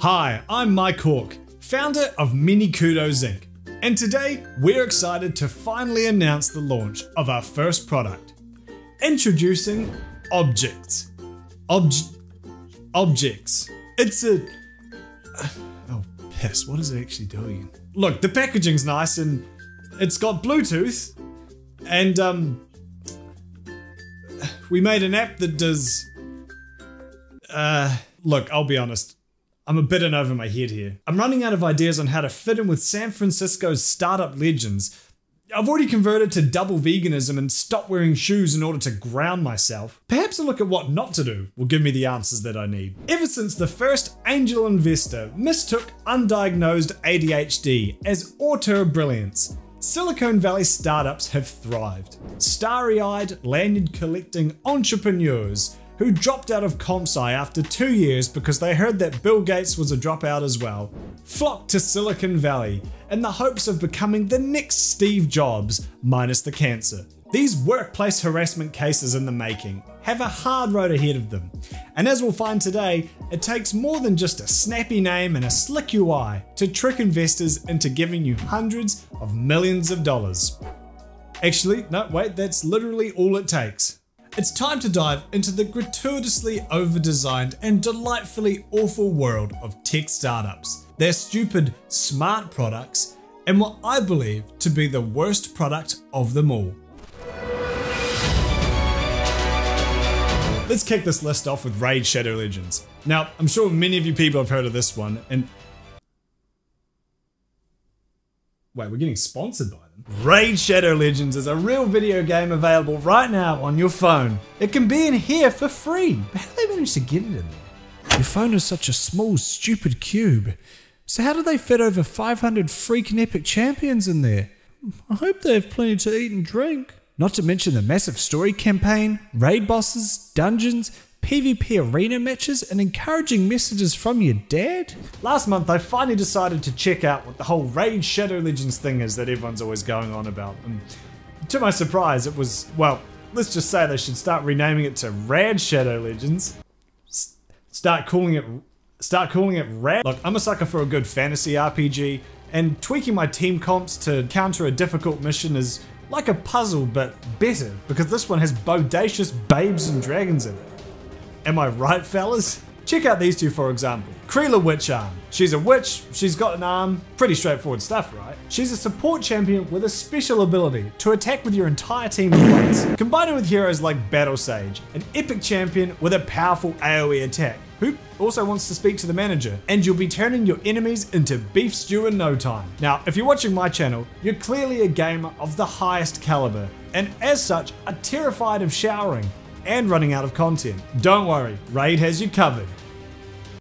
Hi, I'm Mike Hawk, founder of Many Kudos Inc. And today we're excited to finally announce the launch of our first product. Introducing Objects. Obj. Objects. It's a. Oh, piss, what is it actually doing? Look, the packaging's nice and it's got Bluetooth and, um. We made an app that does. Uh. Look, I'll be honest. I'm a bit in over my head here. I'm running out of ideas on how to fit in with San Francisco's startup legends. I've already converted to double veganism and stopped wearing shoes in order to ground myself. Perhaps a look at what not to do will give me the answers that I need. Ever since the first angel investor mistook undiagnosed ADHD as auto brilliance, Silicon Valley startups have thrived. Starry eyed, lanyard collecting entrepreneurs who dropped out of CompSci after two years because they heard that Bill Gates was a dropout as well, flocked to Silicon Valley in the hopes of becoming the next Steve Jobs, minus the cancer. These workplace harassment cases in the making have a hard road ahead of them, and as we'll find today, it takes more than just a snappy name and a slick UI to trick investors into giving you hundreds of millions of dollars. Actually, no, wait, that's literally all it takes. It's time to dive into the gratuitously over-designed and delightfully awful world of tech startups, their stupid smart products, and what I believe to be the worst product of them all. Let's kick this list off with Raid Shadow Legends. Now, I'm sure many of you people have heard of this one, and Wait, we're getting sponsored by. Raid Shadow Legends is a real video game available right now on your phone. It can be in here for free. How did they manage to get it in there? Your phone is such a small, stupid cube. So how do they fit over 500 freaking epic champions in there? I hope they have plenty to eat and drink. Not to mention the massive story campaign, raid bosses, dungeons, PvP arena matches and encouraging messages from your dad? Last month I finally decided to check out what the whole Raid Shadow Legends thing is that everyone's always going on about. And to my surprise, it was, well, let's just say they should start renaming it to Rad Shadow Legends. S start calling it start calling it Rad. Look, I'm a sucker for a good fantasy RPG, and tweaking my team comps to counter a difficult mission is like a puzzle, but better, because this one has bodacious babes and dragons in it. Am I right, fellas? Check out these two for example. Kreela Witcharm. She's a witch, she's got an arm, pretty straightforward stuff, right? She's a support champion with a special ability to attack with your entire team at once. Combine it with heroes like Battle Sage, an epic champion with a powerful AoE attack, who also wants to speak to the manager, and you'll be turning your enemies into beef stew in no time. Now, if you're watching my channel, you're clearly a gamer of the highest caliber, and as such, are terrified of showering and running out of content. Don't worry, Raid has you covered.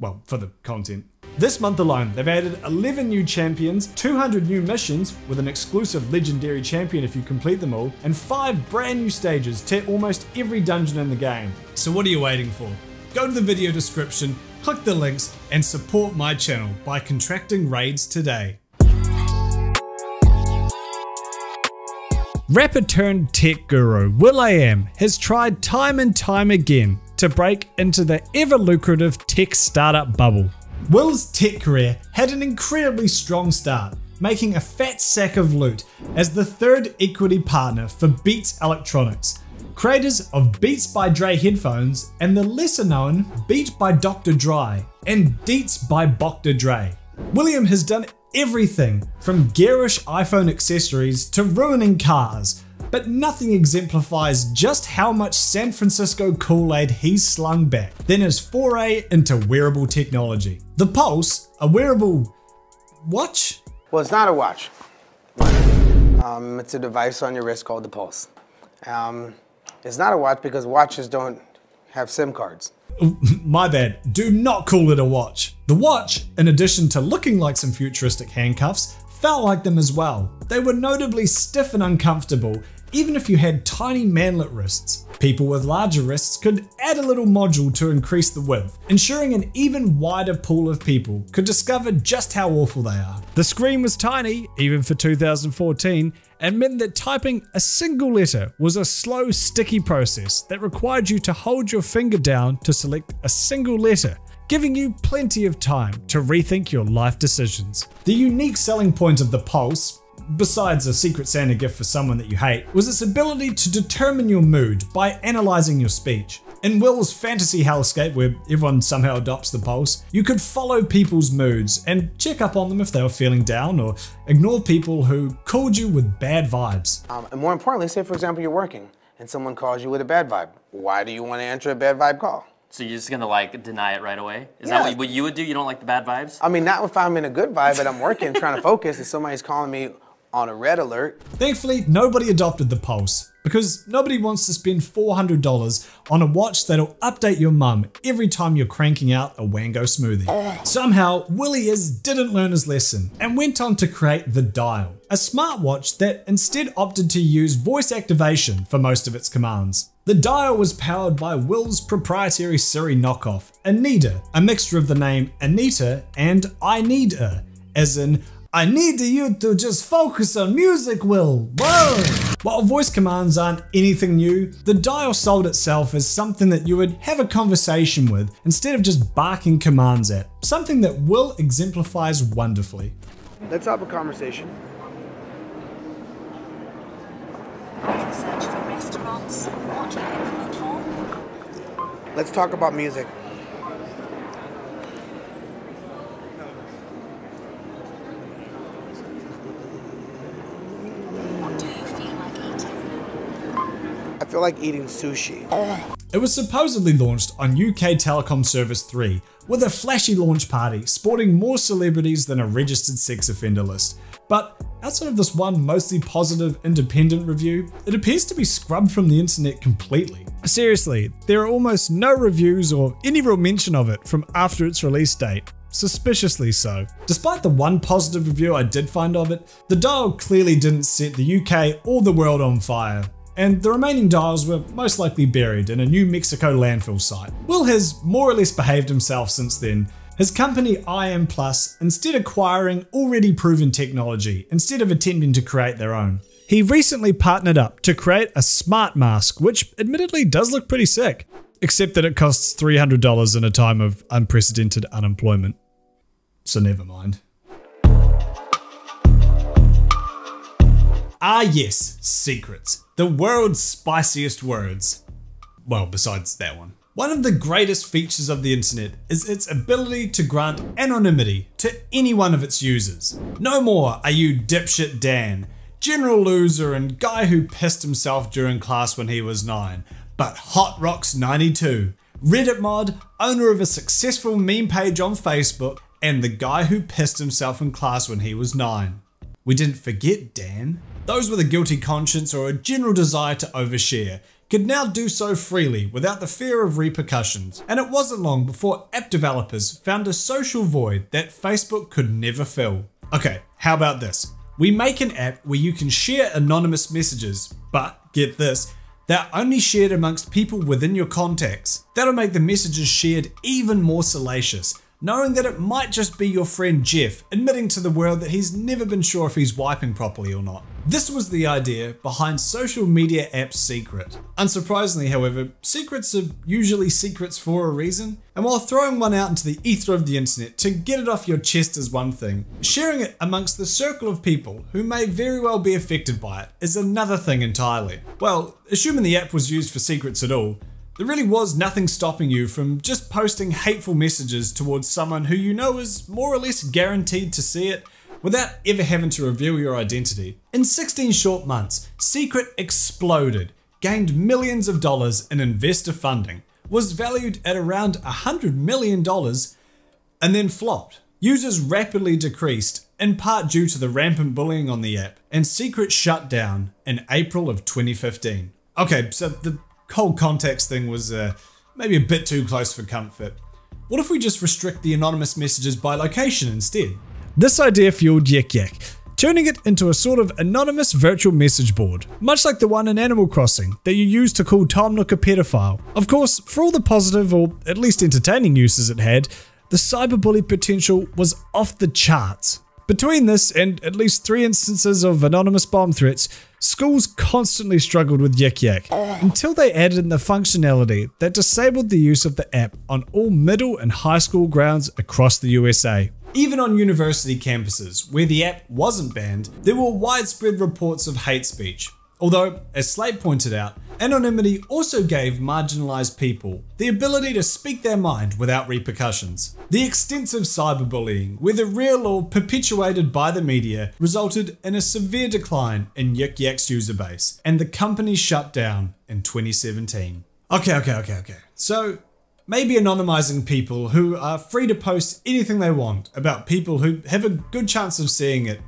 Well, for the content. This month alone, they've added 11 new champions, 200 new missions with an exclusive legendary champion if you complete them all, and 5 brand new stages to almost every dungeon in the game. So what are you waiting for? Go to the video description, click the links, and support my channel by contracting raids today. Rapper turned tech guru will.i.am has tried time and time again to break into the ever lucrative tech startup bubble. Will's tech career had an incredibly strong start, making a fat sack of loot as the third equity partner for Beats Electronics, creators of Beats by Dre headphones and the lesser known Beat by Dr. Dre and Deets by Dr. Dre. William has done everything from garish iPhone accessories to ruining cars, but nothing exemplifies just how much San Francisco Kool-Aid he's slung back than his foray into wearable technology. The Puls, a wearable watch? Well, it's not a watch. Um, it's a device on your wrist called the Puls. Um, it's not a watch because watches don't have SIM cards. My bad, do not call it a watch. The watch, in addition to looking like some futuristic handcuffs, felt like them as well. They were notably stiff and uncomfortable, even if you had tiny manlet wrists. People with larger wrists could add a little module to increase the width, ensuring an even wider pool of people could discover just how awful they are. The screen was tiny, even for 2014, and meant that typing a single letter was a slow, sticky process that required you to hold your finger down to select a single letter giving you plenty of time to rethink your life decisions. The unique selling point of the Puls, besides a Secret Santa gift for someone that you hate, was its ability to determine your mood by analysing your speech. In Will's fantasy hellscape, where everyone somehow adopts the Puls, you could follow people's moods and check up on them if they were feeling down or ignore people who called you with bad vibes. Um, and more importantly, say for example you're working and someone calls you with a bad vibe. Why do you want to answer a bad vibe call? So you're just gonna like deny it right away? Is Yeah. that what, what you would do? You don't like the bad vibes? I mean, not if I'm in a good vibe, but I'm working, trying to focus, and somebody's calling me on a red alert. Thankfully, nobody adopted the Puls, because nobody wants to spend $400 on a watch that'll update your mum every time you're cranking out a Wango smoothie. Somehow, Willie is didn't learn his lesson and went on to create the Dial, a smartwatch that instead opted to use voice activation for most of its commands. The dial was powered by Will's proprietary Siri knockoff, AneedA, a mixture of the name Anita and I need her, as in I need you to just focus on music, Will. Whoa! While voice commands aren't anything new, the dial sold itself as something that you would have a conversation with instead of just barking commands at, something that Will exemplifies wonderfully. Let's have a conversation. Search for restaurants. What are you in the mood for? Let's talk about music. What do you feel like eating? I feel like eating sushi. It was supposedly launched on UK Telecom Service 3 with a flashy launch party sporting more celebrities than a registered sex offender list. But outside of this one mostly positive independent review, it appears to be scrubbed from the internet completely. Seriously, there are almost no reviews or any real mention of it from after its release date. Suspiciously so. Despite the one positive review I did find of it, the dial clearly didn't set the UK or the world on fire and the remaining dials were most likely buried in a New Mexico landfill site. Will has more or less behaved himself since then, his company i.am+ instead acquiring already proven technology instead of attempting to create their own. He recently partnered up to create a smart mask, which admittedly does look pretty sick, except that it costs $300 in a time of unprecedented unemployment. So never mind. Ah, yes, secrets. The world's spiciest words. Well, besides that one. One of the greatest features of the internet is its ability to grant anonymity to any one of its users. No more are you dipshit Dan, general loser and guy who pissed himself during class when he was 9, but Hot Rocks 92, Reddit mod, owner of a successful meme page on Facebook, and the guy who pissed himself in class when he was 9. We didn't forget Dan. Those with a guilty conscience or a general desire to overshare could now do so freely without the fear of repercussions. And it wasn't long before app developers found a social void that Facebook could never fill. Okay, how about this? We make an app where you can share anonymous messages, but get this, they're only shared amongst people within your contacts. That'll make the messages shared even more salacious, knowing that it might just be your friend Jeff admitting to the world that he's never been sure if he's wiping properly or not. This was the idea behind social media app Secret. Unsurprisingly, however, secrets are usually secrets for a reason, and while throwing one out into the ether of the internet to get it off your chest is one thing, sharing it amongst the circle of people who may very well be affected by it is another thing entirely. Well, assuming the app was used for secrets at all, there really was nothing stopping you from just posting hateful messages towards someone who you know is more or less guaranteed to see it without ever having to reveal your identity. In 16 short months, Secret exploded, gained millions of dollars in investor funding, was valued at around $100 million, and then flopped. Users rapidly decreased, in part due to the rampant bullying on the app, and Secret shut down in April of 2015. Okay, so the whole context thing was uh, maybe a bit too close for comfort. What if we just restrict the anonymous messages by location instead? This idea fueled Yik Yak, turning it into a sort of anonymous virtual message board, much like the one in Animal Crossing that you use to call Tom Nook a pedophile. Of course, for all the positive or at least entertaining uses it had, the cyberbully potential was off the charts. Between this and at least three instances of anonymous bomb threats, schools constantly struggled with Yik Yak until they added in the functionality that disabled the use of the app on all middle and high school grounds across the USA. Even on university campuses, where the app wasn't banned, there were widespread reports of hate speech. Although, as Slate pointed out, anonymity also gave marginalized people the ability to speak their mind without repercussions. The extensive cyberbullying, whether real or perpetuated by the media, resulted in a severe decline in Yik Yak's user base, and the company shut down in 2017. Okay, okay, okay, okay. So, maybe anonymizing people who are free to post anything they want about people who have a good chance of seeing it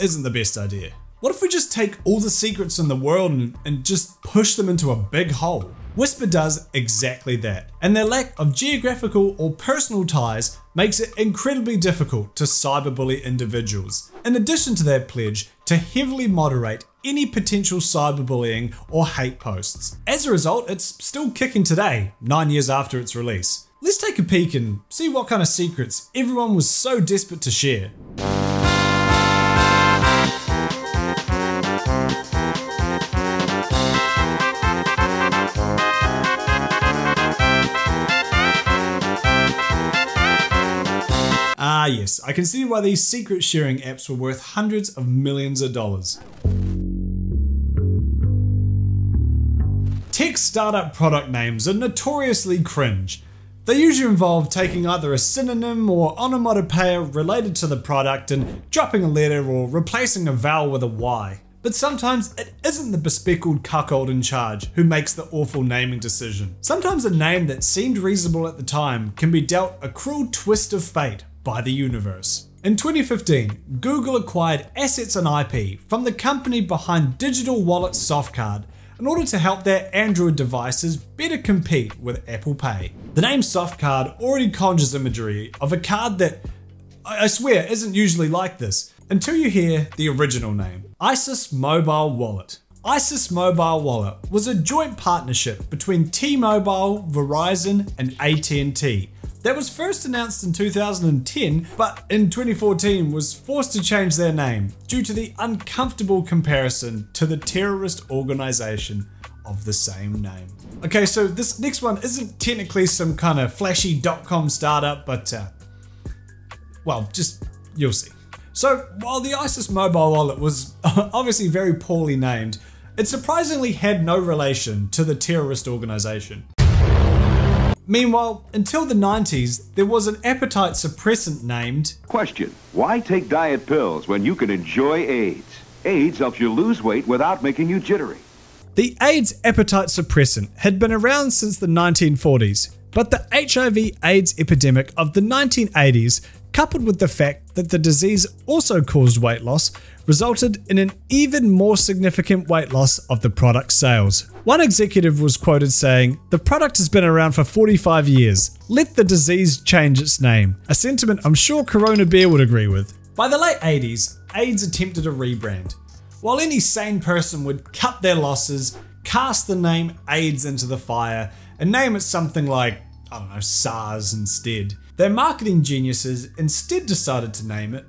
isn't the best idea. What if we just take all the secrets in the world and, and just push them into a big hole? Whisper does exactly that, and their lack of geographical or personal ties makes it incredibly difficult to cyberbully individuals, in addition to their pledge to heavily moderate any potential cyberbullying or hate posts. As a result, it's still kicking today, nine years after its release. Let's take a peek and see what kind of secrets everyone was so desperate to share. Yes, I can see why these secret sharing apps were worth hundreds of millions of dollars. Tech startup product names are notoriously cringe. They usually involve taking either a synonym or onomatopoeia related to the product and dropping a letter or replacing a vowel with a Y. But sometimes it isn't the bespectacled cuckold in charge who makes the awful naming decision. Sometimes a name that seemed reasonable at the time can be dealt a cruel twist of fate by the universe. In 2015, Google acquired assets and IP from the company behind digital wallet Softcard in order to help their Android devices better compete with Apple Pay. The name Softcard already conjures imagery of a card that, I swear, isn't usually like this, until you hear the original name Isis Mobile Wallet. Isis Mobile Wallet was a joint partnership between T-Mobile, Verizon, and AT&T that was first announced in 2010, but in 2014 was forced to change their name due to the uncomfortable comparison to the terrorist organization of the same name. Okay, so this next one isn't technically some kind of flashy dot-com startup, but uh, well, just you'll see. So while the ISIS mobile wallet was obviously very poorly named, it surprisingly had no relation to the terrorist organization. Meanwhile, until the 90s, there was an appetite suppressant named Question Why take diet pills when you can enjoy Ayds? Ayds helps you lose weight without making you jittery. The Ayds appetite suppressant had been around since the 1940s, but the HIV AIDS epidemic of the 1980s coupled with the fact that the disease also caused weight loss, resulted in an even more significant weight loss of the product sales. One executive was quoted saying, The product has been around for 45 years. Let the disease change its name. A sentiment I'm sure Corona Beer would agree with. By the late 80s, Ayds attempted a rebrand. While any sane person would cut their losses, cast the name Ayds into the fire, and name it something like, I don't know, SARS instead. Their marketing geniuses instead decided to name it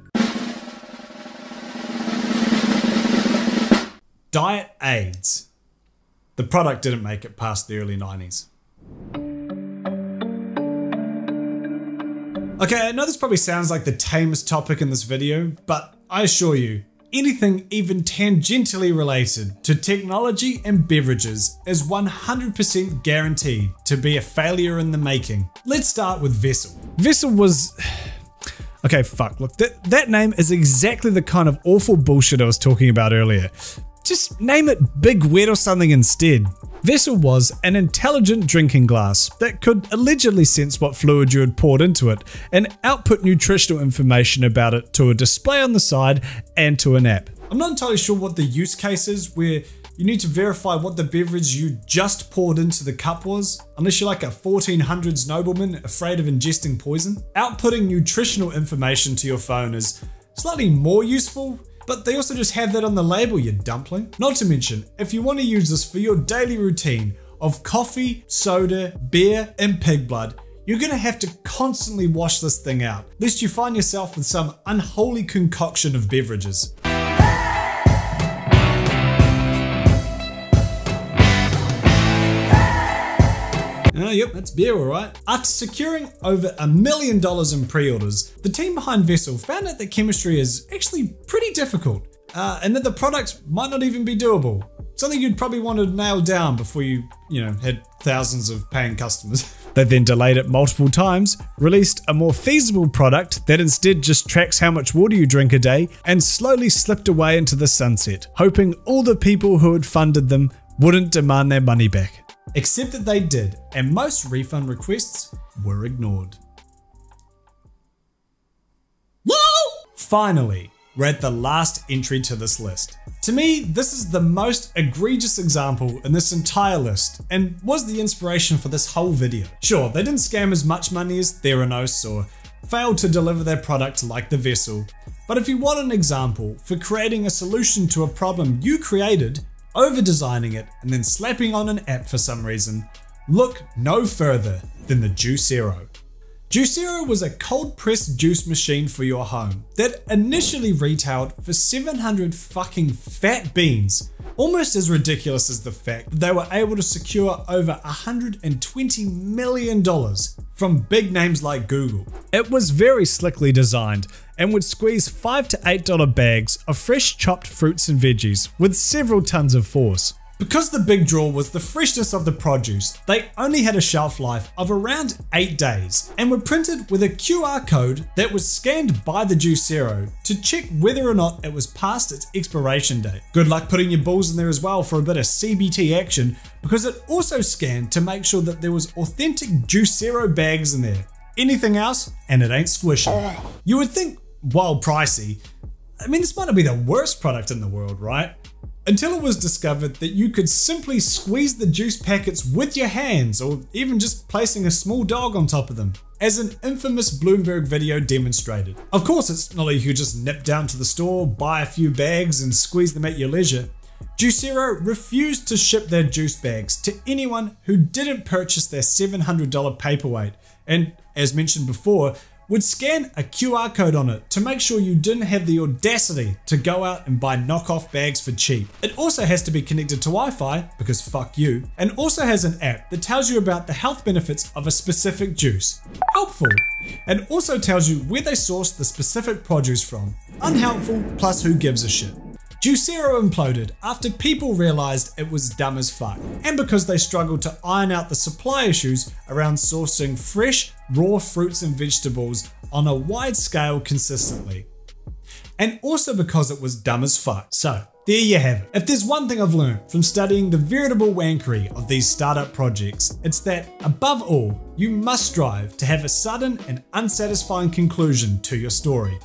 Diet Ayds. The product didn't make it past the early 90s. Okay, I know this probably sounds like the tamest topic in this video, but I assure you, anything even tangentially related to technology and beverages is 100% guaranteed to be a failure in the making. Let's start with Vessyl. Vessyl was. Okay, fuck. Look, that, that name is exactly the kind of awful bullshit I was talking about earlier. Just name it Big Wet or something instead. Vessyl was an intelligent drinking glass that could allegedly sense what fluid you had poured into it and output nutritional information about it to a display on the side and to an app. I'm not entirely sure what the use case is where you need to verify what the beverage you just poured into the cup was, unless you're like a 1400s nobleman afraid of ingesting poison. Outputting nutritional information to your phone is slightly more useful but they also just have that on the label, you dumpling. Not to mention, if you want to use this for your daily routine of coffee, soda, beer, and pig blood, you're gonna have to constantly wash this thing out, lest you find yourself with some unholy concoction of beverages. Oh, yep, that's beer, alright. After securing over a million dollars in pre orders, the team behind Vessyl found out that chemistry is actually pretty difficult, uh, and that the product might not even be doable. Something you'd probably want to nail down before you, you know, had thousands of paying customers. They then delayed it multiple times, released a more feasible product that instead just tracks how much water you drink a day, and slowly slipped away into the sunset, hoping all the people who had funded them wouldn't demand their money back. Except that they did, and most refund requests were ignored. Finally, we're at the last entry to this list. To me, this is the most egregious example in this entire list, and was the inspiration for this whole video. Sure, they didn't scam as much money as Theranos or failed to deliver their product like the Vessyl, but if you want an example for creating a solution to a problem you created, over designing it, and then slapping on an app for some reason, look no further than the Juicero. Juicero was a cold pressed juice machine for your home that initially retailed for 700 fucking fat beans. Almost as ridiculous as the fact that they were able to secure over $120 million from big names like Google. It was very slickly designed and would squeeze 5 to $8 bags of fresh chopped fruits and veggies with several tons of force. Because the big draw was the freshness of the produce, they only had a shelf life of around 8 days and were printed with a QR code that was scanned by the Juicero to check whether or not it was past its expiration date. Good luck putting your balls in there as well for a bit of CBT action because it also scanned to make sure that there was authentic Juicero bags in there. Anything else and it ain't squishy. You would think, while pricey, I mean this might not be the worst product in the world, right? Until it was discovered that you could simply squeeze the juice packets with your hands or even just placing a small dog on top of them, as an infamous Bloomberg video demonstrated. Of course, it's not like you just nip down to the store, buy a few bags, and squeeze them at your leisure. Juicero refused to ship their juice bags to anyone who didn't purchase their $700 paperweight, and as mentioned before, would scan a QR code on it to make sure you didn't have the audacity to go out and buy knockoff bags for cheap. It also has to be connected to Wi-Fi, because fuck you, and also has an app that tells you about the health benefits of a specific juice. Helpful. And also tells you where they source the specific produce from. Unhelpful, plus who gives a shit. Juicero imploded after people realized it was dumb as fuck, and because they struggled to iron out the supply issues around sourcing fresh, raw fruits and vegetables on a wide scale consistently. And also because it was dumb as fuck. So, there you have it. If there's one thing I've learned from studying the veritable wankery of these startup projects, it's that, above all, you must strive to have a sudden and unsatisfying conclusion to your story.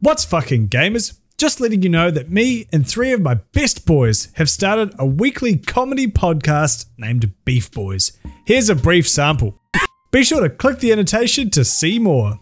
What's fucking gamers? Just letting you know that me and three of my best boys have started a weekly comedy podcast named Beef Boys. Here's a brief sample. Be sure to click the annotation to see more.